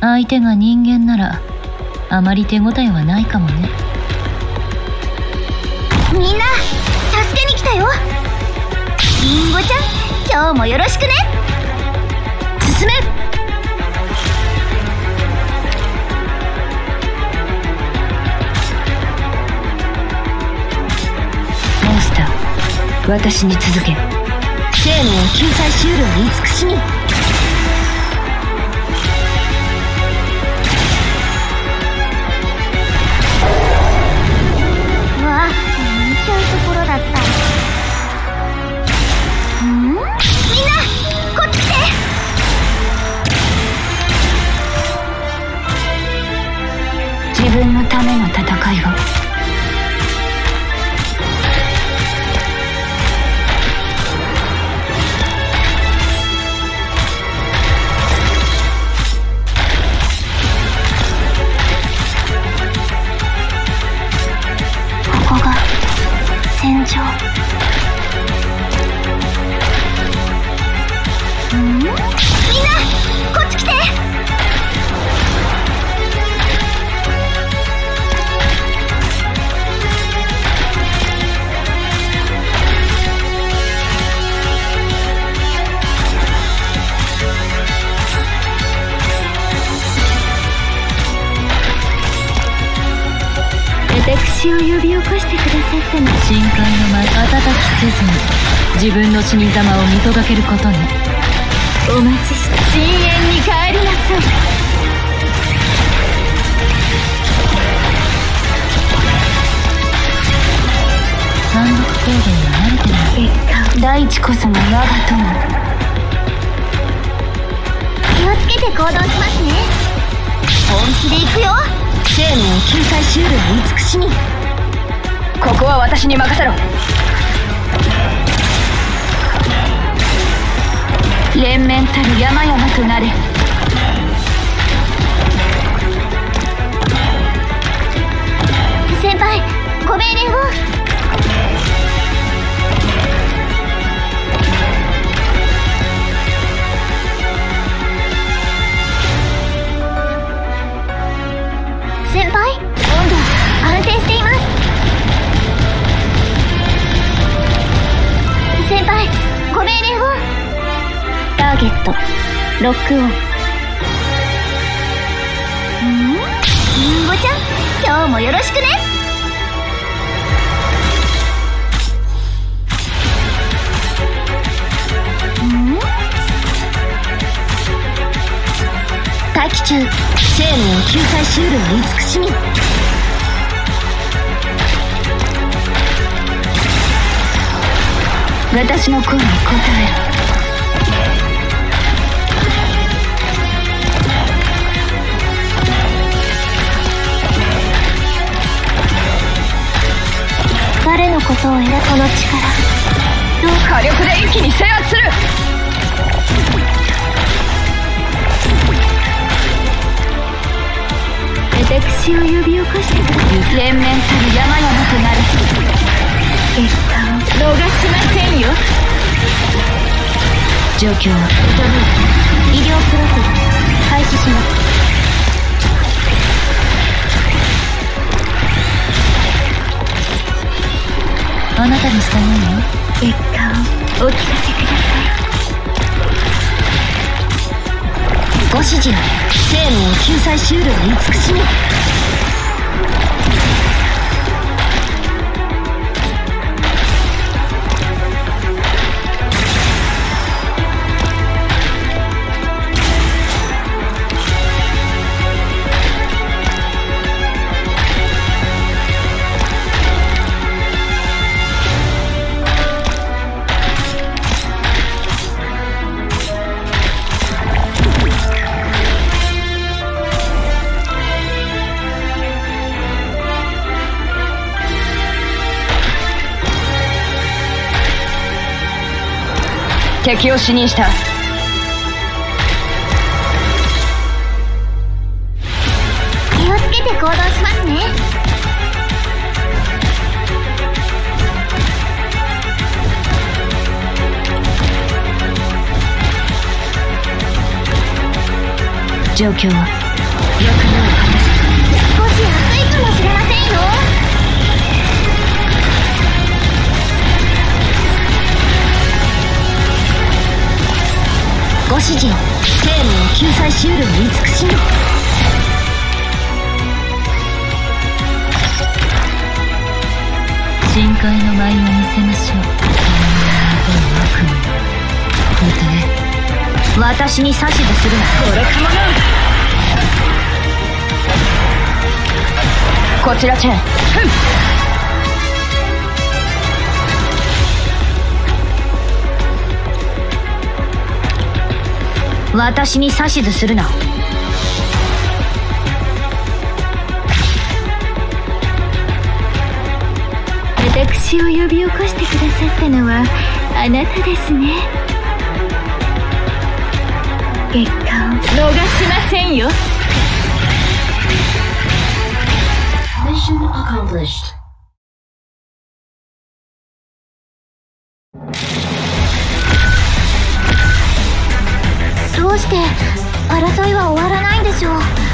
相手が人間ならあまり手応えはないかもね。みんな助けに来たよ。りんごちゃん今日もよろしくね。進め。モンスター私に続け。生命を救済しうる慈しみ分のための戦いを戦場。ん？みんな私を呼び起こしてくださったの深海の前瞬きせずに自分の死に様を見届けることねお待ちした深淵に帰りなさい。単独行動に慣れてない。大地こそが我が友気をつけて行動しますね本気で行くよ生命を救済しうる慈しみここは私に任せろ。連綿たる山々となれ。先輩ご命令を。ーゲット。ロックオンんりんごちゃん？今日もよろしくね。ん？大気中。生命を救済しうる慈しみ私の声に応えろ。ことを選ぶこの力。どうろ火力で一気に制圧する。私を呼び起こしてください。連綿たる山々となる。結果を。逃しませんよ。状況は。医療プロセス。開始しますあなたにしたいのよ結果をお聞かせください。ご指示は生命救済しうる慈しみ敵を死認した。気をつけて行動しますね。状況は？救済しうる慈しみ。深海の舞を見せましょう。悪夢歌え私に指図するな。これかもな。こちらチェンフン。私に指図するな。私を呼び起こしてくださったのはあなたですね。結果を逃しませんよ。Mission accomplished. して争いは終わらないんでしょう。